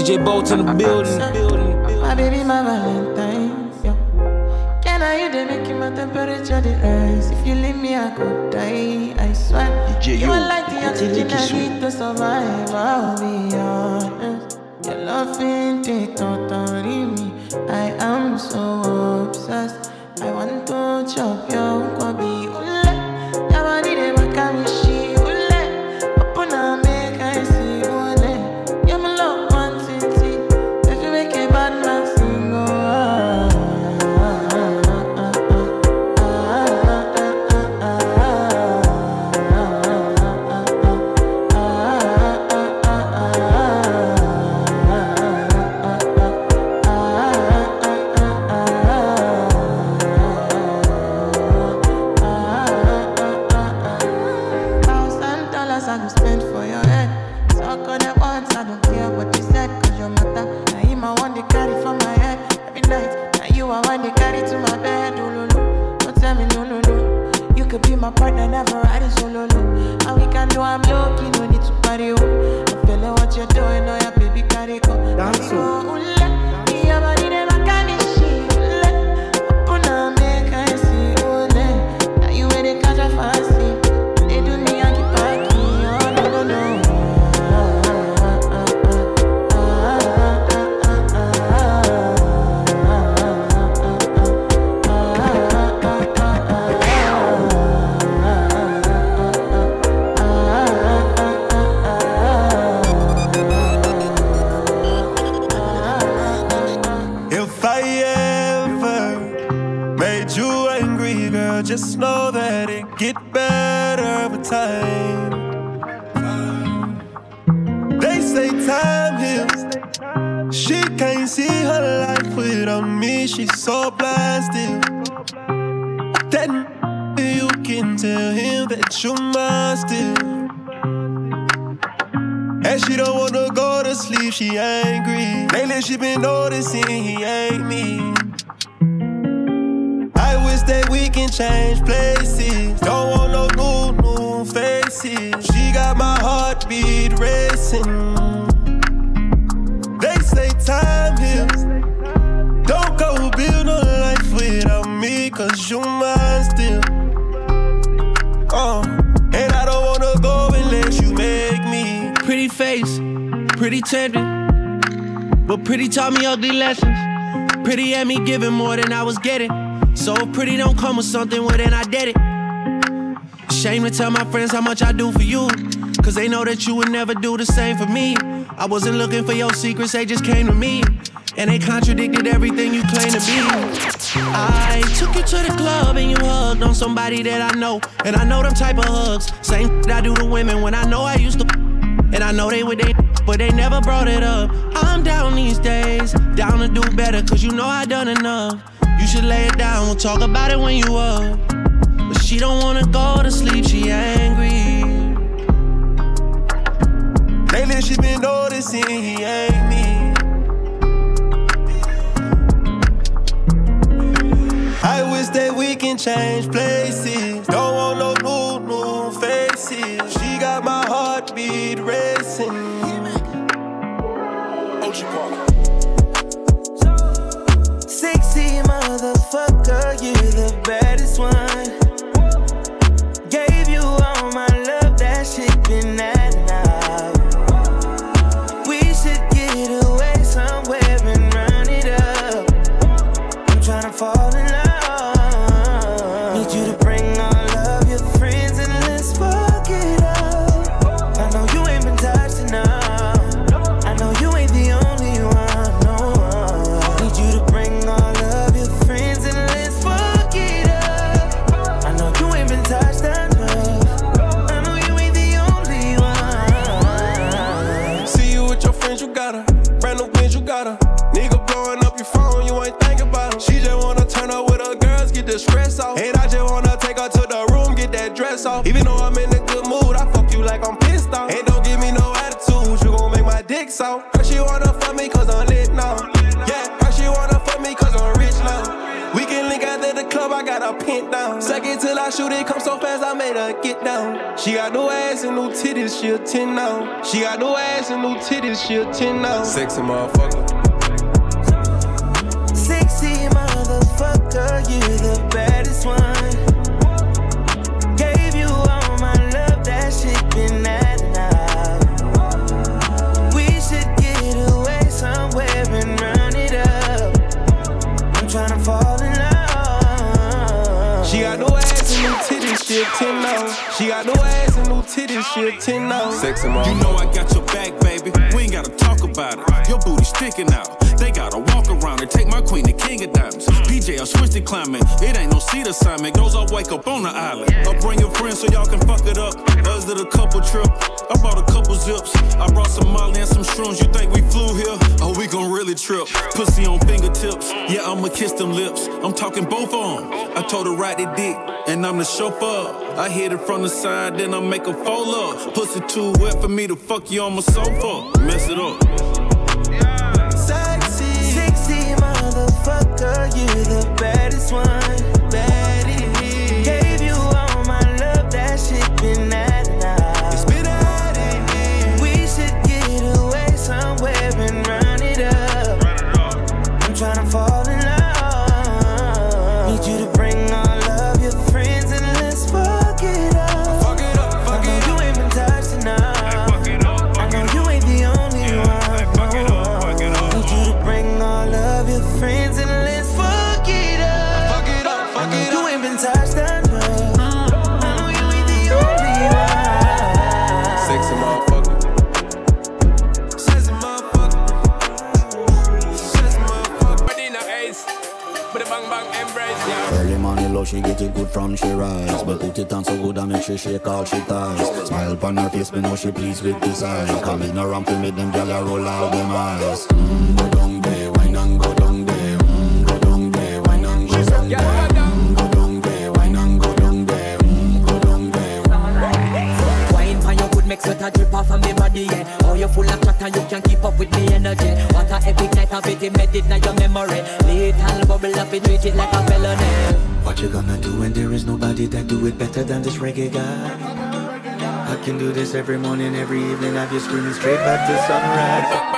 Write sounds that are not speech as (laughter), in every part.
DJ Boat in the building. My baby, my Valentine. Yeah. Can I hear the making my temperature the rise? If you leave me, I could die. I swear. DJ you are like the oxygen I need to survive. I'll be honest. Your ain't it totally me. I am so obsessed. I want to chop your kwabi. Just know that it get better with time. They say time heals. She can't see her life without me. She's so blasted. Then you can tell him that you must still. And she don't wanna go to sleep, she angry. Lately she been noticing ugly lessons. Pretty at me giving more than I was getting. So pretty don't come with something, well then I did it. Shame to tell my friends how much I do for you. Cause they know that you would never do the same for me. I wasn't looking for your secrets, they just came to me. And they contradicted everything you claim to be. I took you to the club and you hugged on somebody that I know. And I know them type of hugs. Same (laughs) that I do to women when I know I used to. (laughs) And I know they would they, but they never brought it up. I'm down these days, down to do better, cause you know I done enough. You should lay it down, we'll talk about it when you up. But she don't wanna go to sleep, she angry. Lately she been noticing he ain't me. I wish that we can change places. Sexy motherfucker. Sexy motherfucker, you the baddest one. Gave you all my love, that shit been at now. We should get away somewhere and run it up. I'm tryna fall in love. She got no ass and no titties, she a 10 now. She got no ass and no titties, she a 10 now. Sexy You know I got your back, baby. About it. Your booty sticking out. They gotta walk around and take my queen to king of diamonds. PJ, I switched to climbing. It ain't no seat assignment. Goes I wake up on the island. I bring your friends so y'all can fuck it up. Us did a couple trip. I brought a couple zips. I brought some Molly and some shrooms. You think we flew here? Oh, we gon' really trip. Pussy on fingertips. Yeah, I'ma kiss them lips. I'm talking both on. I told her ride the dick, and I'm the chauffeur. I hit it from the side, then I make a fold up. Pussy too wet for me to fuck you on my sofa. Mess it up. Motherfucker, you the baddest one. She get it good from she rise But put it on so good I make she shake all she ties Smile upon her face, me know she pleased with this eyes Coming around to make them gyal a roll out them eyes mm, Go down there, wine and go down there mm, Go down there, wine and go down there go down. Go down there, wine and go down there Go down there Wine for your good make sweat a drip off of me body, yeah. Oh, you full of chat and you can't keep up with me energy. What a epic night of it, embedded in your memory. Little bubble up, it treat it like a felony. What you gonna do when there is nobody that do it better than this reggae guy? I can do this every morning, every evening, have you screaming straight back to sunrise.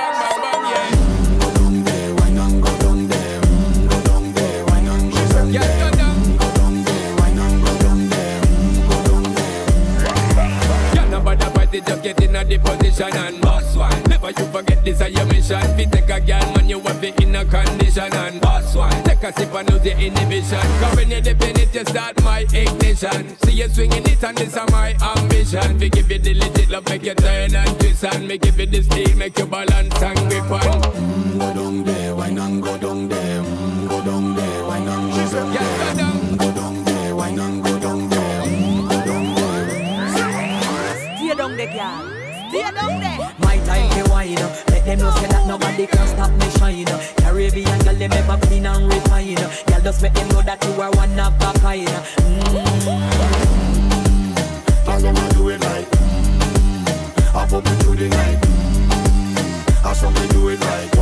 Just get in a the and boss one. Never you forget this is your mission. If you take a girl, man, you have it in a condition and boss one. Take a sip lose your inhibition. Cause when you dip in it, you start my ignition. See you swinging it and this is my ambition. We give you the legit love, make you turn and twist and me give you the steel, make you balance and grip on. Mm, Go down there, wine and go down there. Mm, Go down there, wine and go down Yeah, there. go down. Mm, Go down there, wine and go down there. Mm, Go down there. Stay down there, girl. Stay down there. My time to wine. Let them know say that nobody can stop me shine. Caribbean girl, them ever clean and refine. Girl, just make them know that you are one of a kind. Girl, I'ma do it like mm, I pop it through the night mm, I saw me do it like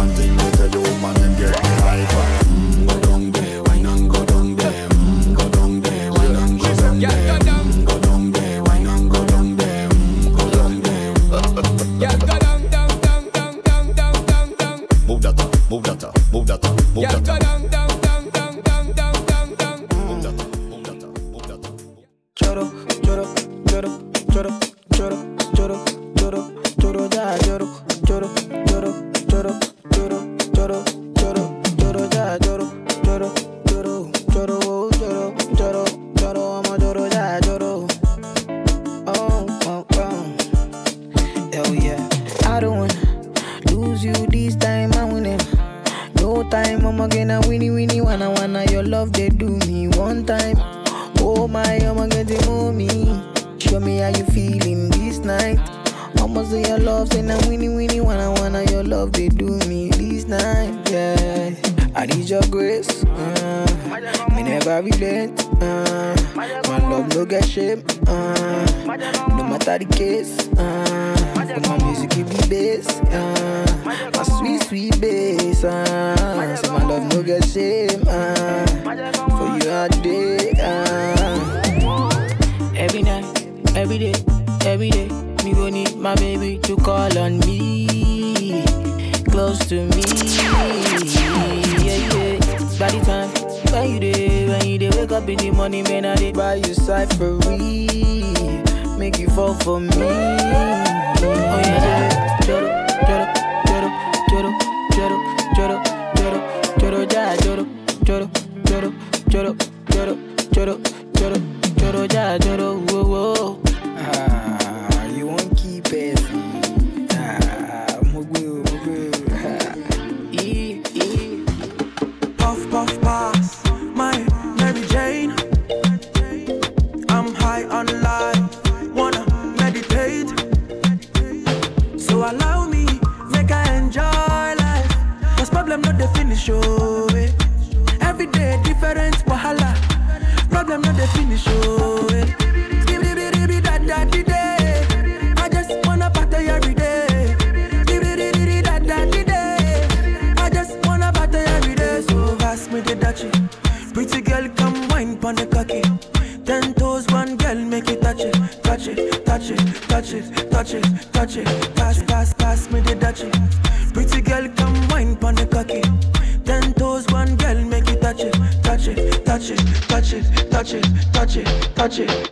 I just wanna party every day. I just wanna party every day. So pass me the dachi. Pretty girl, come wine pon the cocky. Ten toes, one girl, make it touch it, touch it, touch it, touch it, touch it, touch it. Touch it,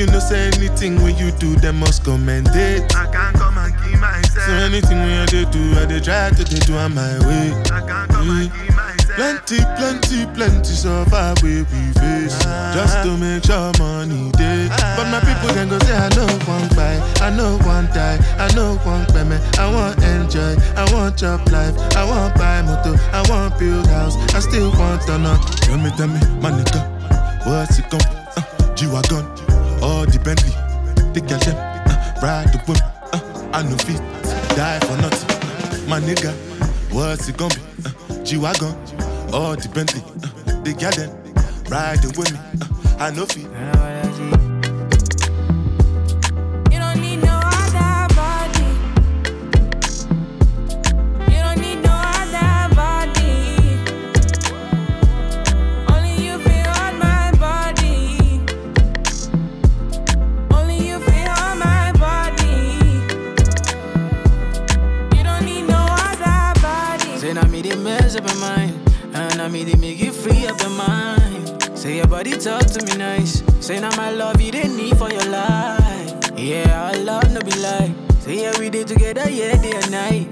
you no say anything when you do, them must commend it. I can't come and keep myself. So anything when I dey do, I dey try to dey do on my way. I can't come and mm. keep myself. Plenty, plenty, plenty suffer we we face ah. just to make sure money day. But my ah. people can go say I know one buy, I know one die, I know one payment. I want enjoy, I want job life, I want buy motor, I want build house, I still want to not. Tell me, tell me, my nigga, what's it gon' be? Uh, G-Wagon, all the Bentley, the girl them, uh, ride the whip, uh, I no fit, die for nothing. My nigga, what's it gonna be? Uh, G-Wagon, all the Bentley, uh, the girl them, ride the with uh, I no fit. Up your mind, and now me they make you free up your mind. Say your body talk to me nice. Say now my love you didn't need for your life. Yeah, our love no be lie. Say yeah we did together, yeah day and night.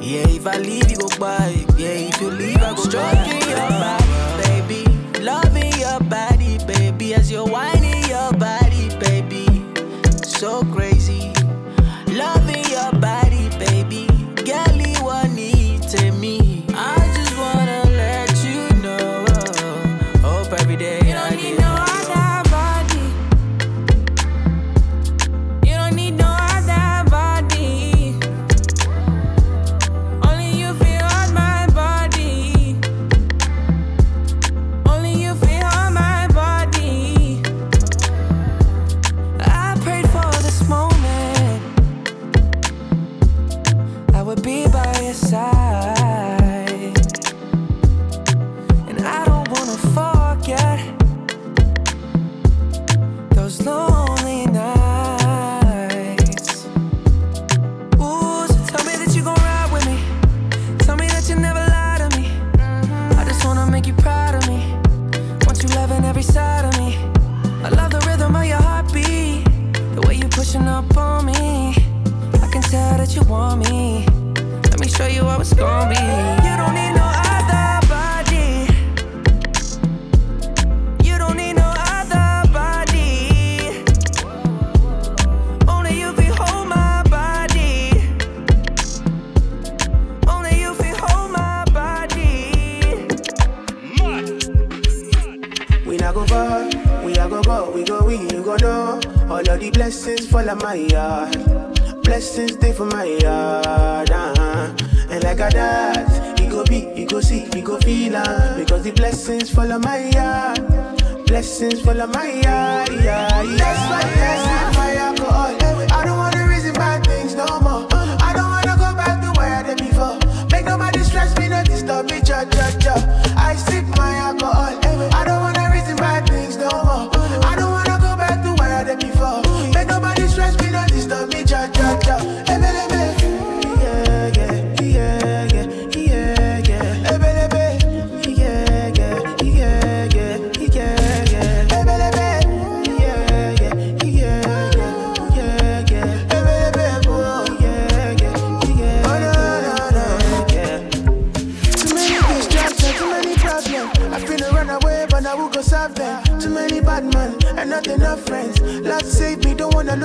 Yeah, if I leave you go by. Yeah, if you leave I go stroking your body, baby, loving your body, baby, as you're whining your body, baby, so crazy.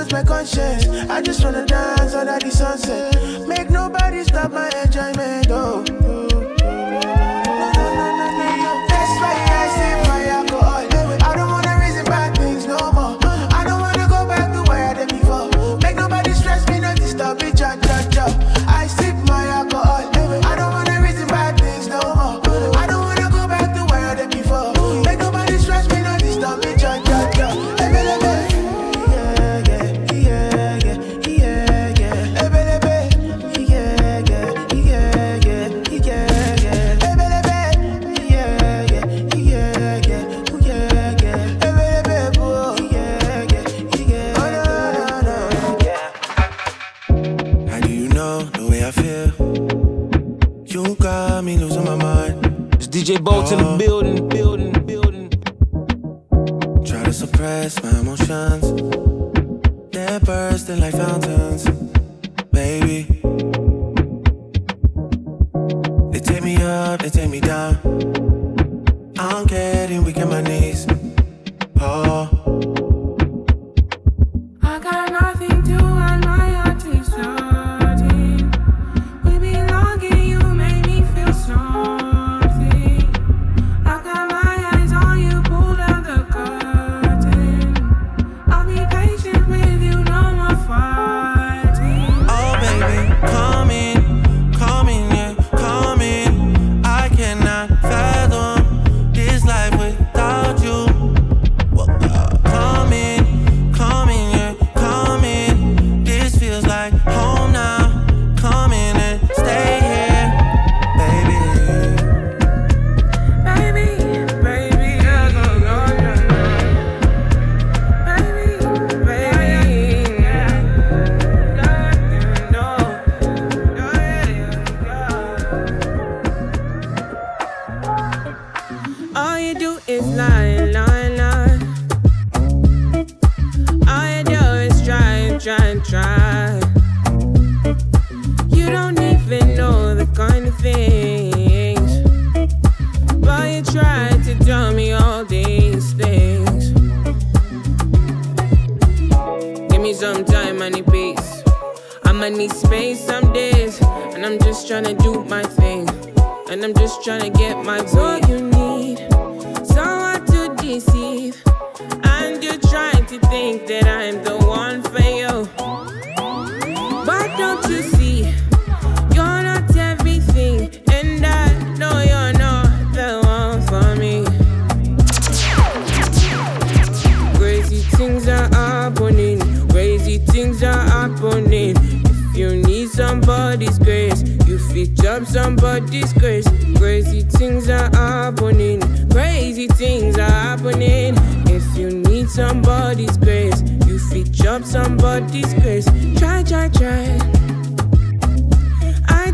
lose my conscience. I just wanna dance under the sunset. Make nobody stop my enjoyment, oh. to the uh-huh. building.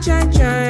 try, try.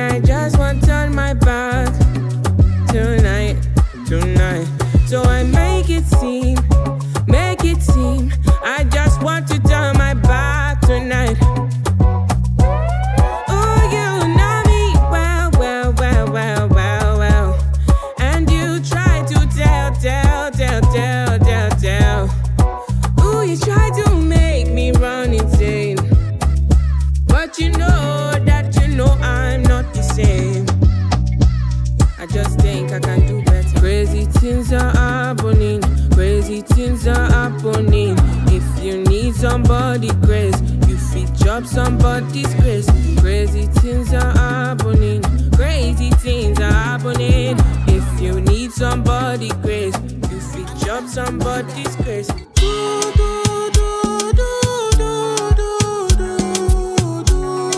Somebody's grace. Do, do, do, do, do, do, do, do.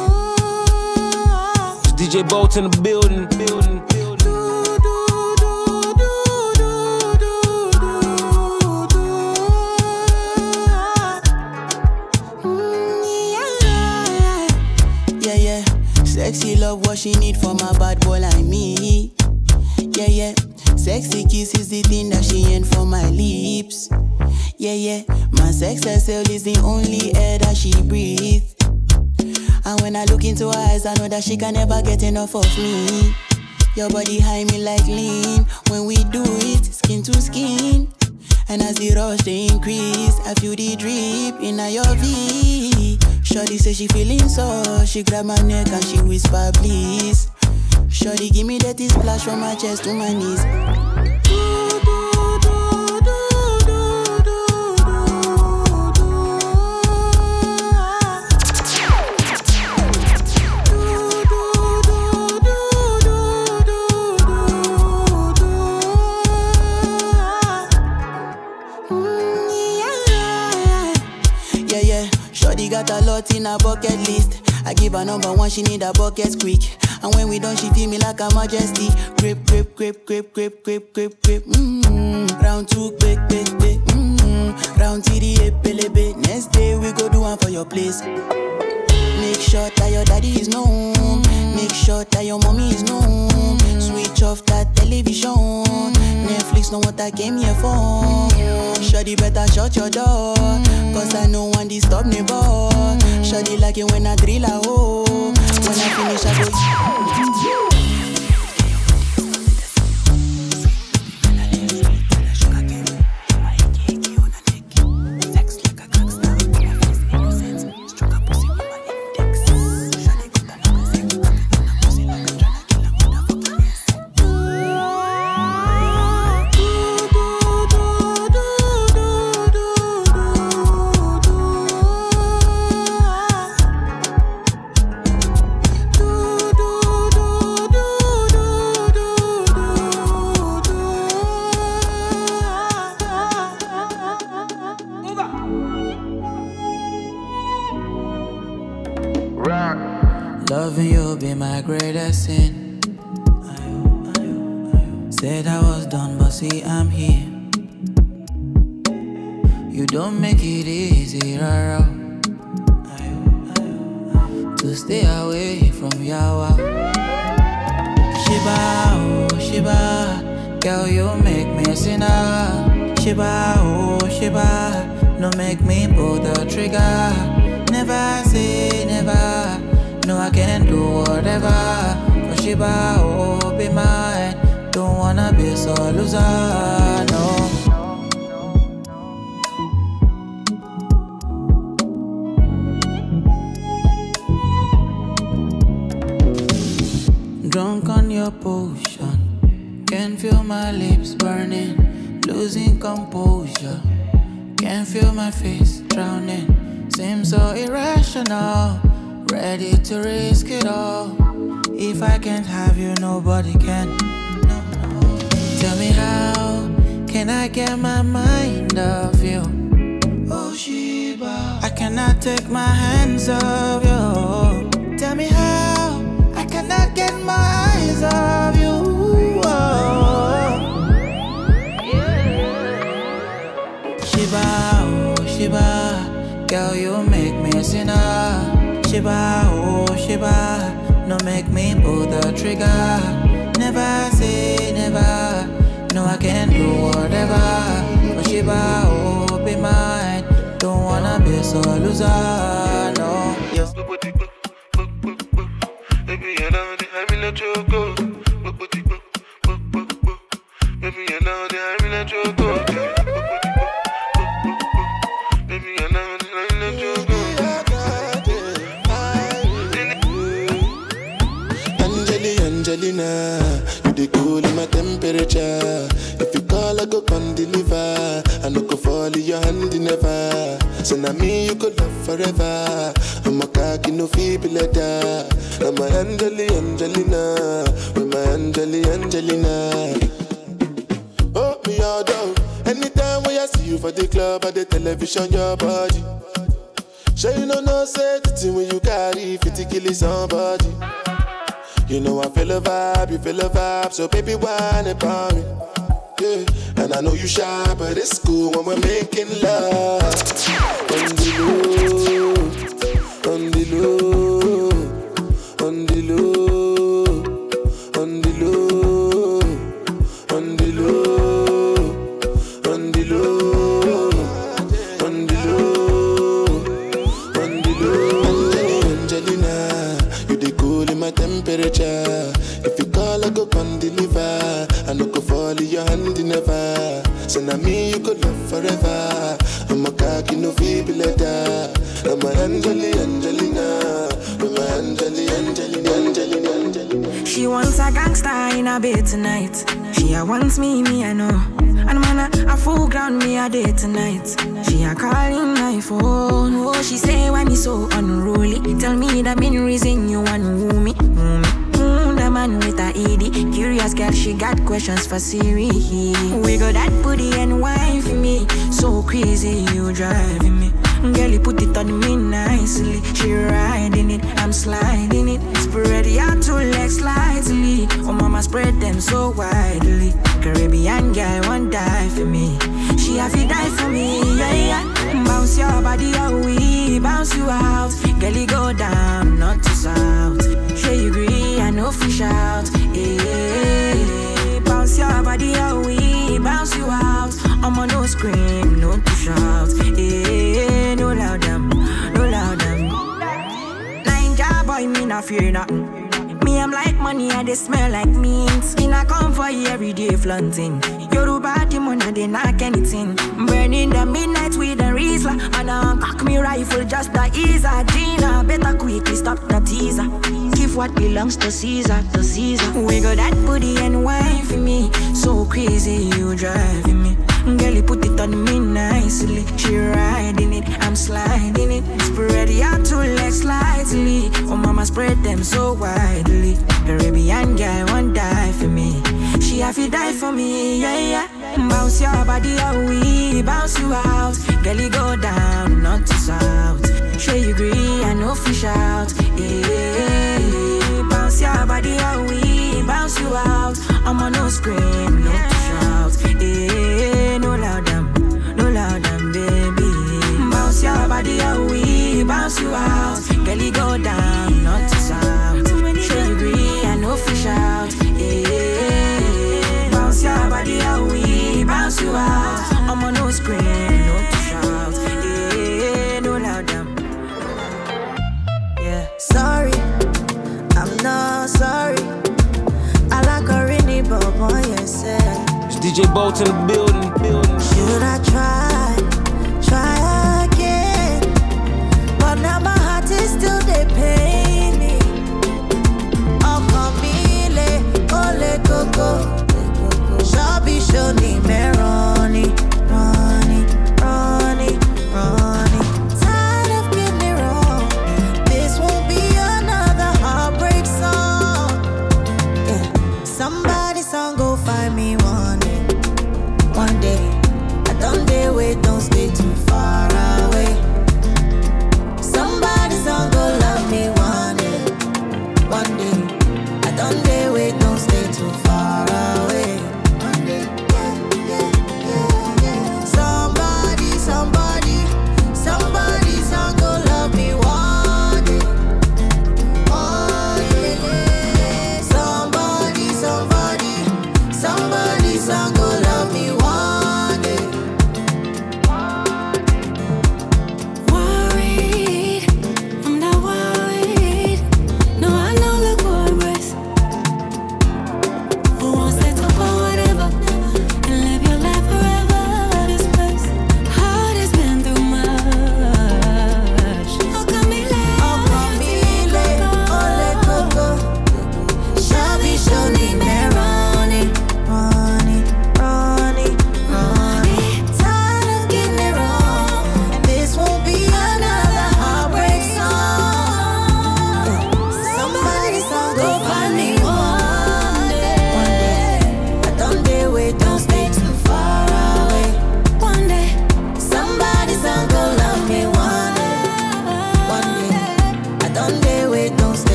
It's DJ Boat in the building. She can never get enough of me. Your body high me like lean. When we do it, skin to skin. And as the rush they increase, I feel the drip in your V. Shorty say she feeling so, she grab my neck and she whisper please. Shorty give me that splash from my chest to my knees. Her number one, she need a bucket quick. And when we done, she feel me like a majesty. Grip, grip, grip, grip, grip, grip, grip, grip. Mm-hmm. Round two, quick, quick, quick. Mm-hmm. Round TD, pelebe. Next day we go do one for your place. Make sure that your daddy is known. Make sure that your mommy is known. Switch off that television. Netflix know what I came here for. Shawty better shut your door. Cause I know one disturb me boy. Shawty like it when I drill a hole. When I finish I go. Easy. To stay away from Yawa. Shiba, oh Shiba, girl you make me sinner. Shiba, oh Shiba, no make me pull the trigger. Never say never. No, I can do whatever. For Shiba, oh, be mine. Don't wanna be so loser, your potion, can feel my lips burning, losing composure. Can feel my face drowning, seems so irrational. Ready to risk it all. If I can't have you, nobody can. No, no. Tell me how can I get my mind off you? Oh Shiba, I cannot take my hands off you. Tell me how I cannot get my off you. Oh. Shiba, oh Shiba, girl you make me a sinner. Shiba, oh Shiba, no make me pull the trigger. Never say never, no I can do whatever. But Shiba, oh be mine, don't wanna be so loser, no. Yes. Temperature. If you call, I go come deliver. I no go fall in your hand never. So now me you could love forever. I'm a cocky no feeble letter. I'm a Angeli Angelina, with my Angeli Angelina. Oh, me all down. Anytime when I see you for the club or the television, your body. Sure you know no thing when you carry 50 kill somebody. You know I feel a vibe, you feel a vibe, so baby whine about me. Yeah, and I know you shy, but it's cool when we're making love. On the the So now me you could love forever. I'm a cocky no feeble letter. I'm a Angeli Angelina. I'm a Angeli Angelina Angelina Angelina. She wants a gangster in a bed tonight. She a wants me, me I know. And man, a, a full ground me a day tonight. She a calling my phone. Oh, she say why me so unruly. Tell me the main reason you want me. Man with a ED. Curious girl, she got questions for Siri. We got that booty and wine for me. So crazy, you driving me. Girl, you put it on me nicely. She riding it, I'm sliding it. Spread your two legs slightly. Oh, mama, spread them so widely. Caribbean girl, one die for me. She have to die for me, yeah, yeah. Bounce your body, oh, we bounce you out. Girl, you go down, not to south. Sure you agree, I know fish out. Yeah, bounce your body, oh, we bounce you out. I'm on no scream, no to shout. Yeah, no loud them, no loud them. Ninja boy, me not fear nothing. Me, I'm like money, and they smell like mint. In a come for you every day flaunting. Yoruba demon, and they knock anything. Burning the midnight with a Riesler. And I'm cock me rifle just the easer. Gina, better quickly stop the teaser. Give what belongs to Caesar, to Caesar. Wiggle that booty and wine for me. So crazy, you driving me. Girl, you put it on me nicely. She riding it, I'm sliding it. Spread your two legs slightly. Oh, mama, spread them so widely. Caribbean girl, won't die for me. She have to die for me, yeah, yeah. Bounce your body, oh, we bounce you out. Girl, you go down, not to south. Sure you agree, I know fish out. Yeah, your body, oh, we bounce you out. I'm on no scream, no shout. Yeah, no loud them, no loud them, baby. Bounce your body, oh, we bounce you out. Girl, you go down, DJ Boat in the building. building. Should I try,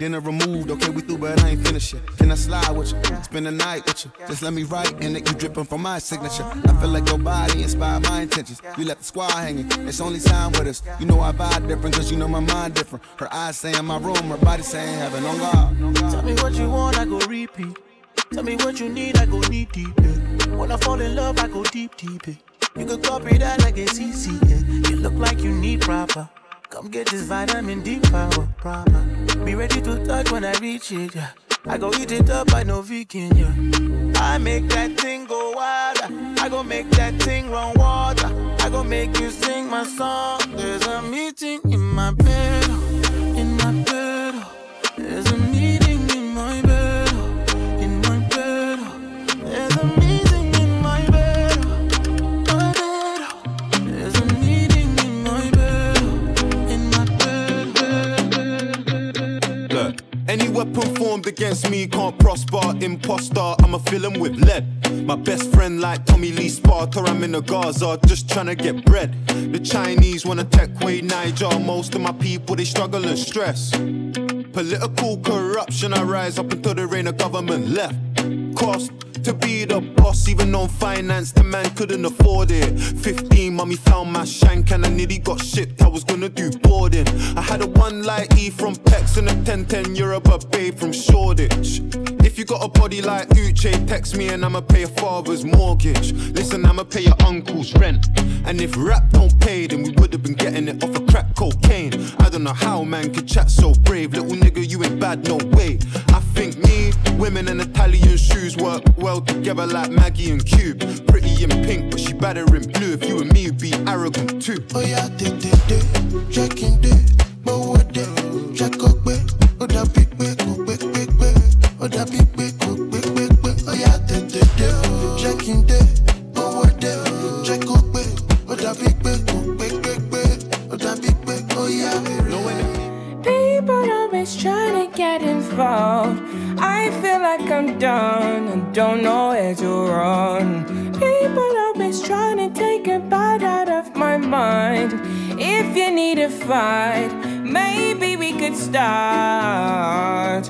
Dinner removed, okay, we through, but I ain't finished yet. Can I slide with you? Spend the night with you. Just let me write and it you dripping from my signature. I feel like your body inspired my intentions. You left the squad hanging, it's only time with us. You know I vibe different, cause you know my mind different. Her eyes say in my room, her body saying heaven on oh God. Tell me what you want, I go repeat. Tell me what you need, I go deep deep. Yeah. When I fall in love, I go deep deep. Yeah. You can copy that like it's easy. Yeah. You look like you need proper. Come get this vitamin D power proper. Be ready to touch when I reach it, yeah. I go eat it up, I know vegan, yeah. I make that thing go wild. I go make that thing run water. I go make you sing my song. There's a meeting in my bed. Any weapon formed against me can't prosper. Imposter, I'ma fill him with lead. My best friend, like Tommy Lee Sparta, I'm in the Gaza just trying to get bread. The Chinese wanna take away Niger. Most of my people, they struggle and stress. Political corruption, I rise up until the reign of government left. Cost to be the boss, even on finance, the man couldn't afford it. 15, mummy found my shank and I nearly got shipped. I was gonna do boarding. I had a one light E from Pex and a 1010 euro a babe from Shoreditch. If you got a body like Uche, text me and I'ma pay your father's mortgage. Listen, I'ma pay your uncle's rent. And if rap don't pay, then we would've been getting it off of crack cocaine. I don't know how man could chat so brave. Little nigga, you ain't bad, no way. I think me, women, and Italian shoes work well together like Maggie and Cube. Pretty in pink, but she better in blue. If you and me would be arrogant too. Oh yeah, de de de, checking de, don't know where to run. People always trying to take a bite out of my mind. If you need a fight, maybe we could start.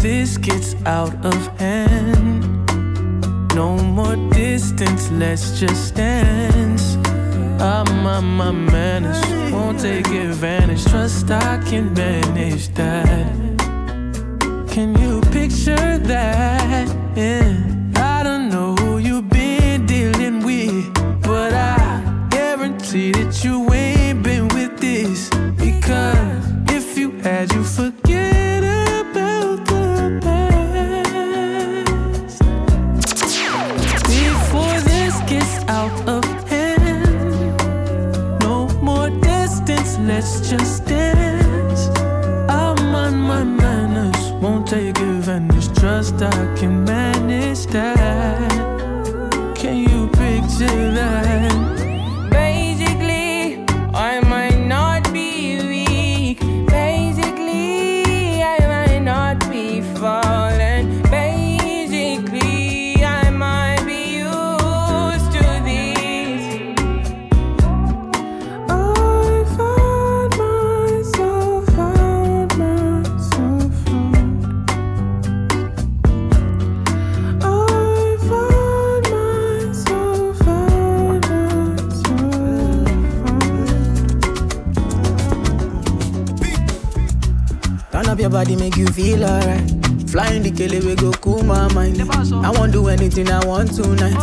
This gets out of hand, no more distance, let's just dance. Ah, I'm on my manners, won't take advantage. Trust I can manage that. Can you picture that? Yeah. I don't Trust body, make you feel alright. Flying the kele, we go cool my mind. I won't do anything I want tonight.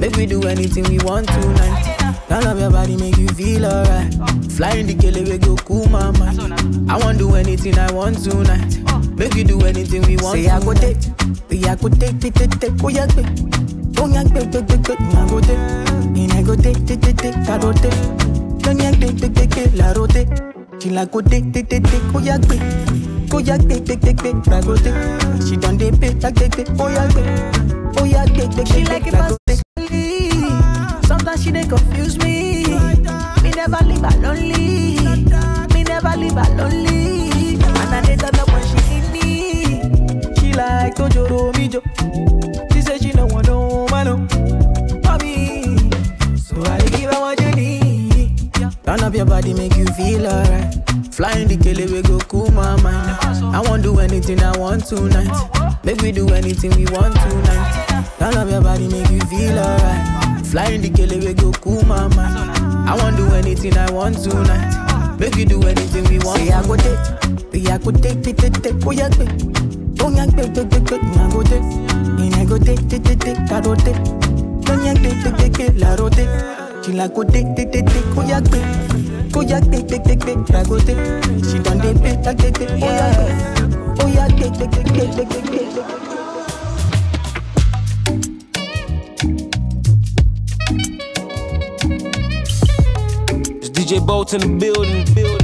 Make we do anything we want tonight. Turn up your body, make you feel alright. Flying the kele, we go cool my mind. I won't do anything I want tonight. Make we do anything we want. Say I go take, we I go take, take, take, take, oh yeah, take. Oh yeah, take, take, take, take, I go take. And I go take, take, take, take, I go take. Don't yeah, take, take, take, take, la rote. She like go take, take, take, take, oh yeah, take. Yeah, take, take, take, take, go take. She done dey pay, take, take, take, oh yeah, take. Oh yeah, take, take, She like it go take. Sometimes she they confuse me. Me never leave her lonely. Me never leave her lonely. And I need her when she need me. She like to joro mi jo. She say she no want no man no. Me, so I dey give her what you need. Turn up your body, make you feel alright. Flying the kele, we go cool my mind. I won't do anything I want tonight. Make we do anything we want tonight. Turn up your body, make you feel alright. Flying the kele, we go cool my mind. I won't do anything I want tonight. Make we do anything we want. Say I go take, say I go take, take, take, take, oh take. Oh yeah, take, take, take, take, I go take. And I go take, take, take, take, I go take. Don't yeah, take, take, take, take, la rote. She like go take, take, take, take, go yak, take. It's. She done the bit. Oh yeah, oh yeah. DJ Boat in the building. building.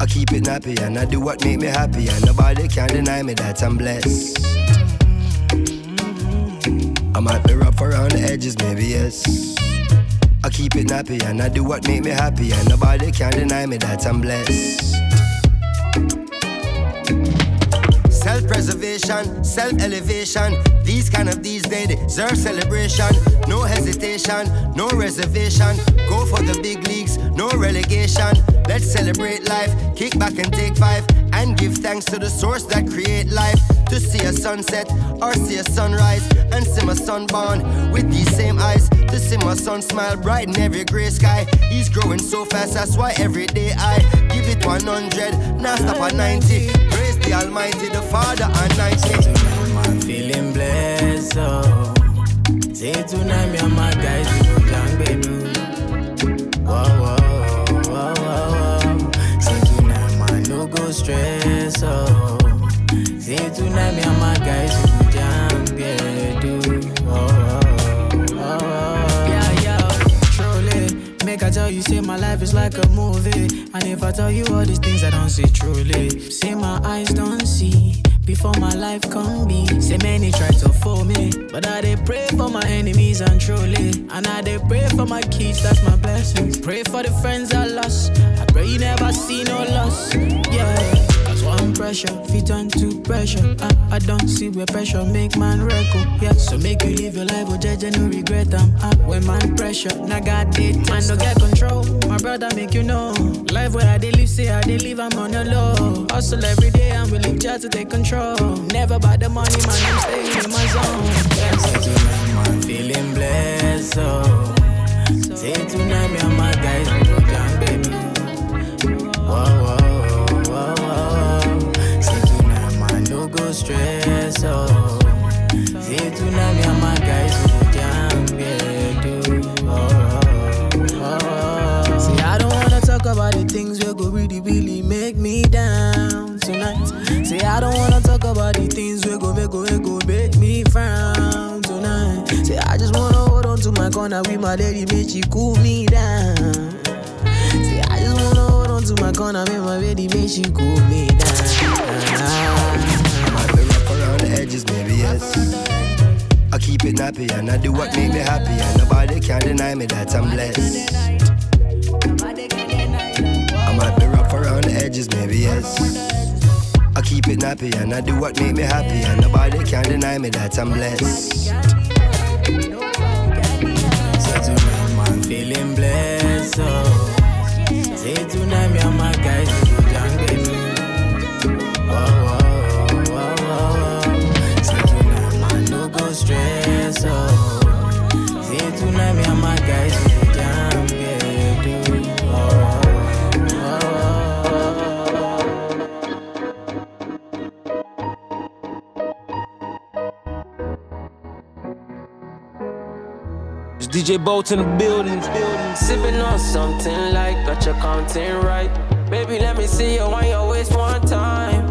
I keep it nappy and I do what make me happy, and nobody can deny me that I'm blessed. I might be rough around the edges, maybe yes. I keep it nappy and I do what make me happy, and nobody can deny me that I'm blessed. Self preservation, self elevation. These kind of these days deserve celebration. No hesitation, no reservation. Go for the big leagues, no relegation. Let's celebrate life, kick back and take five. And give thanks to the source that create life. To see a sunset or see a sunrise. And see my son born with these same eyes. To see my son smile bright in every gray sky. He's growing so fast, that's why every day I give it 100. Now stop at 90. Praise the Almighty, the Father and 90. I'm feeling blessed, oh. Say tonight, me and my guys, we go jang bedu. Stress, oh. Say tonight, me and my guys, we go jang bedu. Oh, oh, oh, oh. Yeah, yeah, truly. Make I tell you, say my life is like a movie. And if I tell you all these things, I don't see truly. Say my eyes don't see. Before my life come be, say many try to fool me, but I dey pray for my enemies and truly, and I dey pray for my kids, that's my blessing. Pray for the friends I lost, I pray you never see no loss. Yeah, pressure, fit turn to pressure. I, I don't see where pressure make man record. Yeah, so make you live your life, oh judge no regret them. Uh, when man pressure, now God did, Man don't get control. My brother make you know, life where I dey live, say I dey live, I'm on the low. Hustle every day, I'm willing just to take control. Never about the money, man, I'm staying in my zone. Say tonight, man, feeling blessed, oh. Say tonight, me and my guys, we go baby. Whoa, whoa, go stress, oh. Say me and my guys, go jam, baby. Oh, oh, oh. See, I don't wanna talk about the things that go really, really make me down tonight. Say, I don't wanna talk about the things that go make, go, go make me frown tonight. Say, I just wanna hold on to my corner with my lady, make she cool me down. Say, I just wanna hold on to my corner, make my lady, make she cool me down. Edges, maybe yes. I keep it nappy and I do what make me happy, and nobody can deny me that I'm blessed. I might be rough around the edges, maybe yes. I keep it nappy and I do what make me happy, and nobody can deny me that I'm blessed. Feeling blessed, oh. Say tonight, me and my guys, DJ Boat in the building, building. Sipping on something like got your counting right. Baby, let me see you on your waist one time.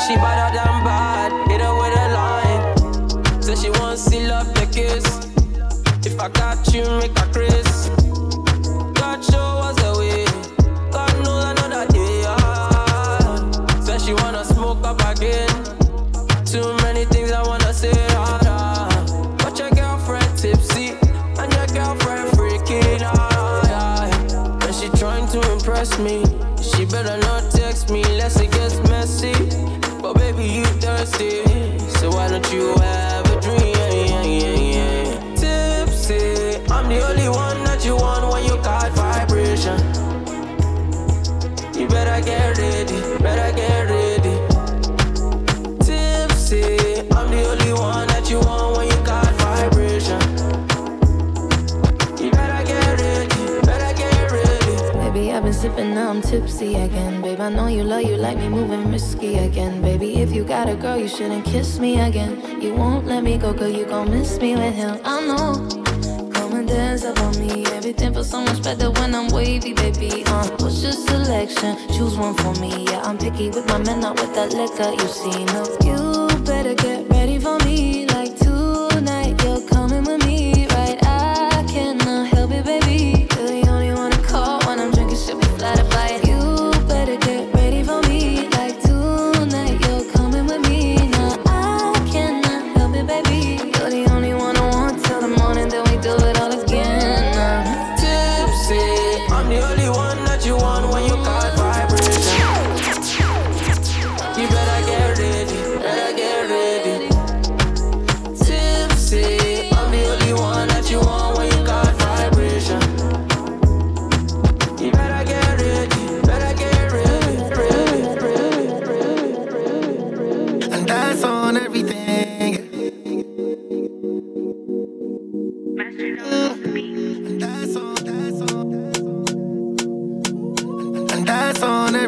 She better than bad, hit her with a line. Say she wants seal love the kiss. If I got you, make a Chris. Me, tipsy again, babe. I know you love you like me moving risky again, baby. If you got a girl, you shouldn't kiss me again. You won't let me go, cause you gon' miss me with him. I know. Come and dance up on me. Everything feels so much better when I'm wavy, baby. Uh, what's your selection? Choose one for me. Yeah, I'm picky with my men, not with that liquor. You see, no, you better get ready for me.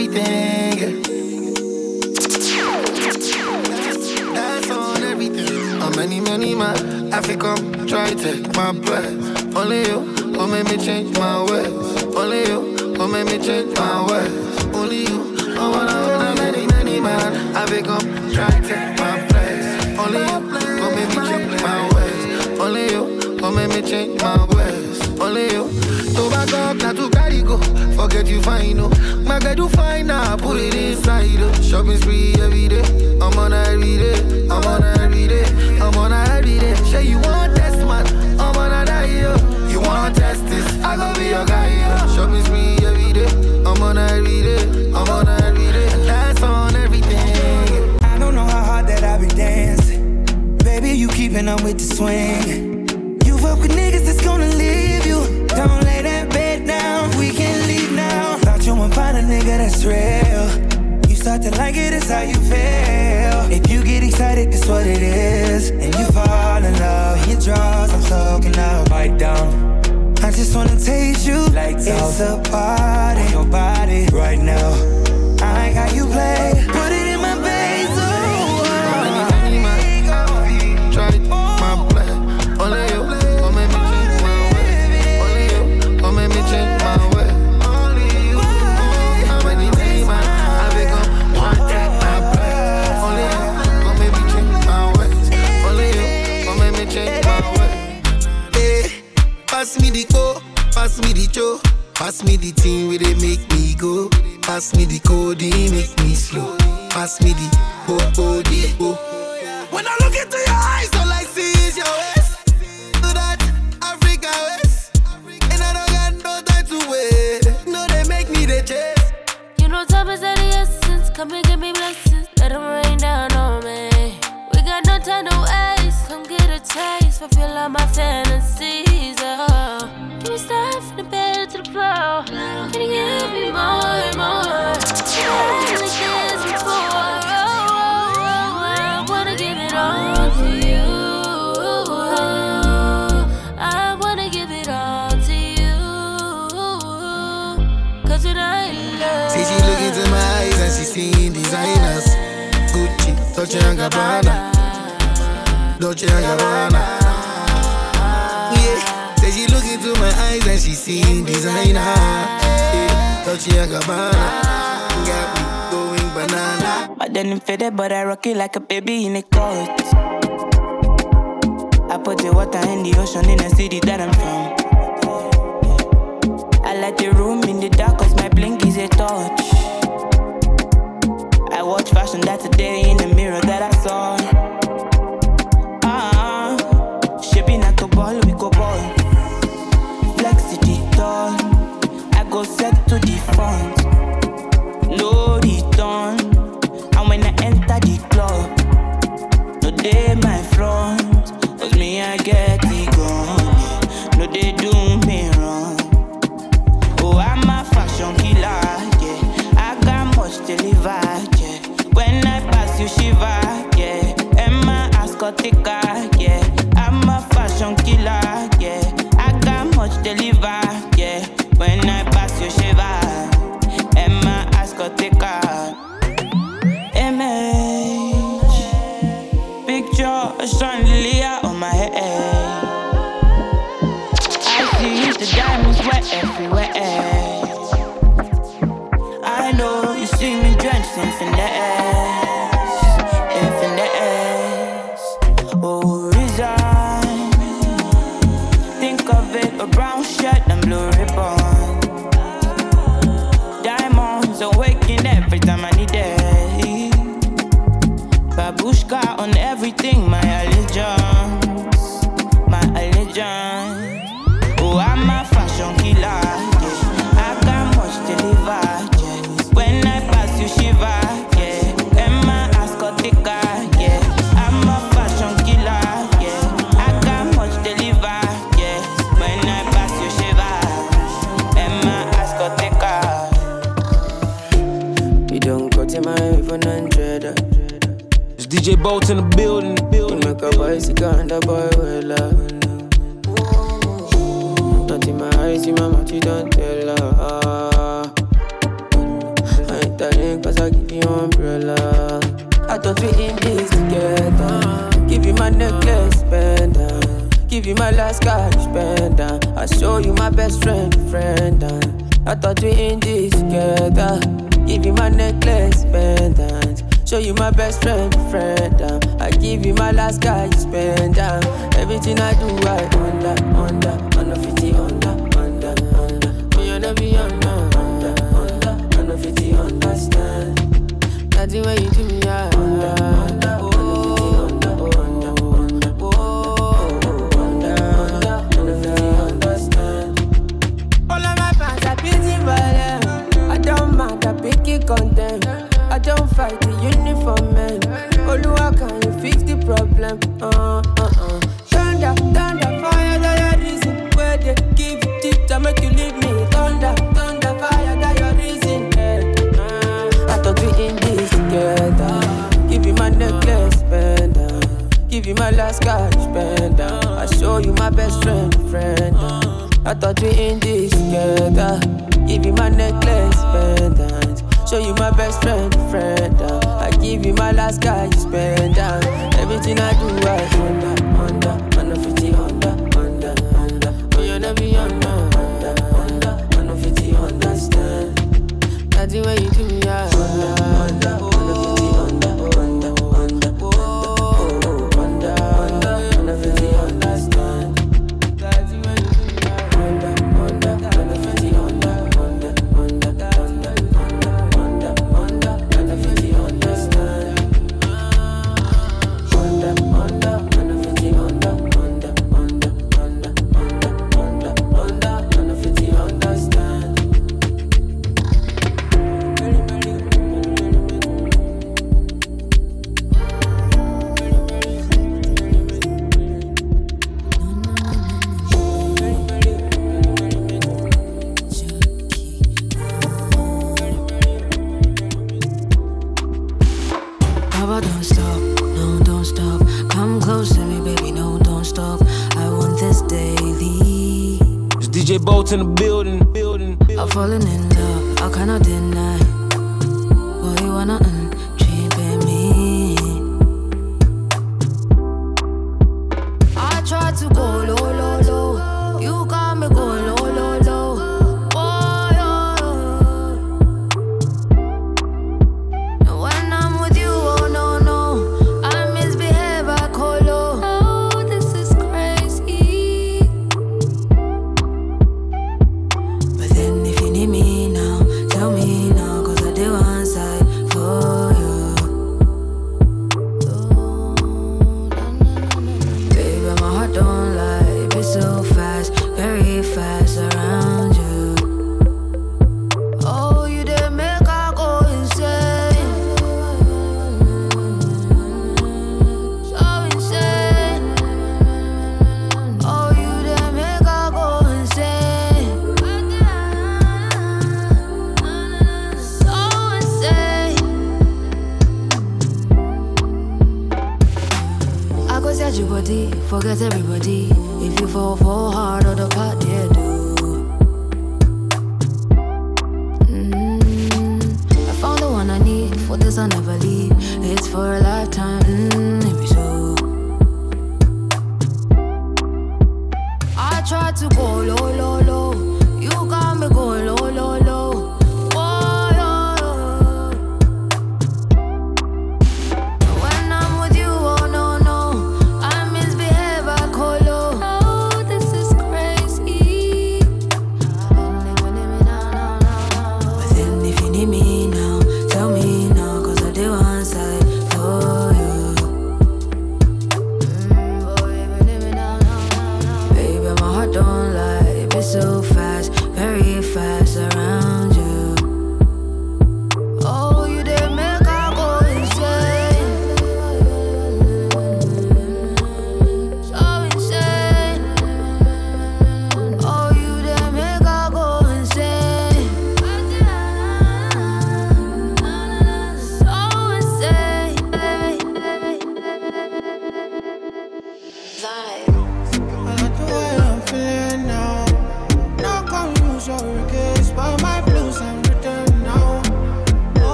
Everything. That's on everything. How many, many man come try take my place. Only you will make me change my ways. Only you will make me change my ways. Only you. I wanna hold many, many man come try take my place. Only you will make me change my ways. Only you will make me change my ways. Only you. To back go. Forget you fine, no. My girl, you fine now. Put it inside, oh. Shopping spree every day. I'm on every day. I'm on every day. I'm on every day. Say you want test, man. I'm on a die, yo. You want test this? I gon' be your guy, yo. Shopping spree every day. I'm on every day. I'm on every day. That's on everything. I don't know how hard that I be dancing. Baby, you keeping up with the swing. You fuck with niggas that's gonna leave you. Don't lay that nigga that's real. You start to like it, it's how you feel. If you get excited, it's what it is. And you fall in love. Your draws, I'm soaking up. Bite down. I just wanna taste you. Lights it's a party. Your body right now. I like how you play. Put it pass me the cho, pass me the thing where they make me go. Pass me the code, make me slow. Pass me the oh oh the oh. When I look into your eyes, all I see is your waist. Do that Africa waist. And I don't got no time to wait. No, they make me the chase. You know time is of the essence. Come and give me blessings. Let them rain down on me. We got no time to waste. Come get a taste. Fulfill all my fantasies. Oh. Can we start floor? Can you give me more more? I wanna give it all to you. I wanna give it all to you. Cause tonight, love. See, she look into my eyes and she seeing designers. Gucci, Dolce Gabbana. Dolce Gabbana. Into my eyes and she seeing designer. Yeah, Dolce and Gabbana. Got me going banana. My denim faded, but I rock it like a baby in a coat. I put the water in the ocean in the city that I'm from. I like the room in the dark cause my blink is a touch. I watch fashion that today my ass the way you do Papa, don't stop, no, don't stop. Come close to me, baby, no, don't stop. I want this daily. It's DJ Boat in the building, building. I've fallen in love, I cannot deny. What you wanna? Mm?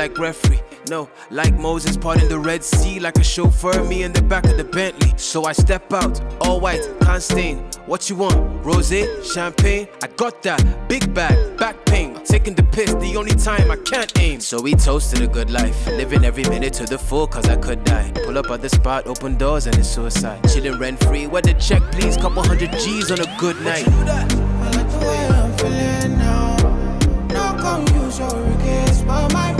Like referee. No, like Moses parting the Red Sea, like a chauffeur, me in the back of the Bentley. So I step out, all white, can't stain. What you want? Rose, champagne? I got that. Big bag, back pain. Taking the piss, the only time I can't aim. So we toasted a good life, living every minute to the full, cause I could die. Pull up at the spot, open doors, and it's suicide. Chilling rent free, where the check, please? Couple hundred G's on a good night. I like the way I'm feeling now. Now come use your regrets, but my